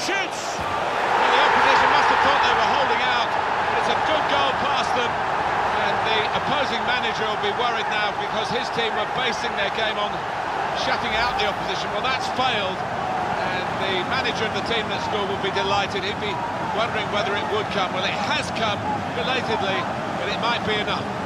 shoots! Well, the opposition must have thought they were holding out, but it's a good goal past them. And the opposing manager will be worried now because his team were basing their game on shutting out the opposition. Well, that's failed, and the manager of the team that scored will be delighted. He'd be wondering whether it would come. Well, it has come belatedly, but it might be enough.